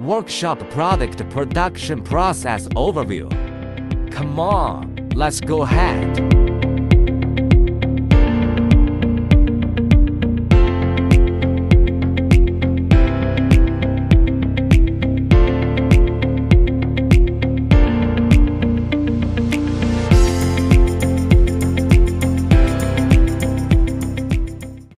Workshop Product Production Process Overview. Come on, let's go ahead.